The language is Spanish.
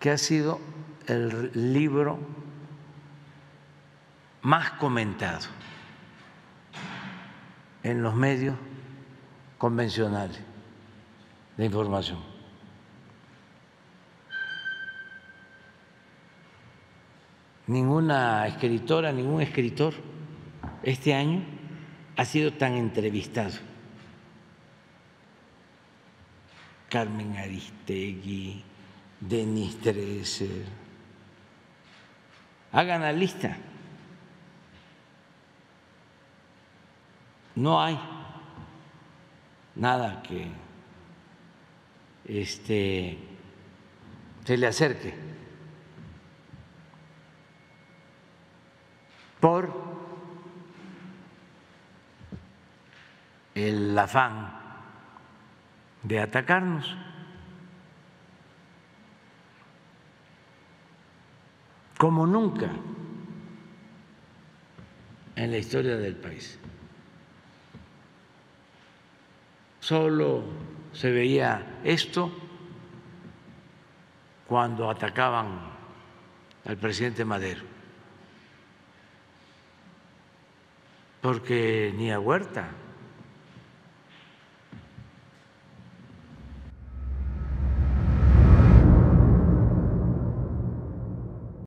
que ha sido el libro más comentado en los medios convencionales de información. Ninguna escritora, ningún escritor este año ha sido tan entrevistado. Carmen Aristegui, Denis Dresser. Hagan la lista. No hay nada que este, se le acerque por el afán de atacarnos. Como nunca en la historia del país. Solo se veía esto cuando atacaban al presidente Madero, porque ni a Huerta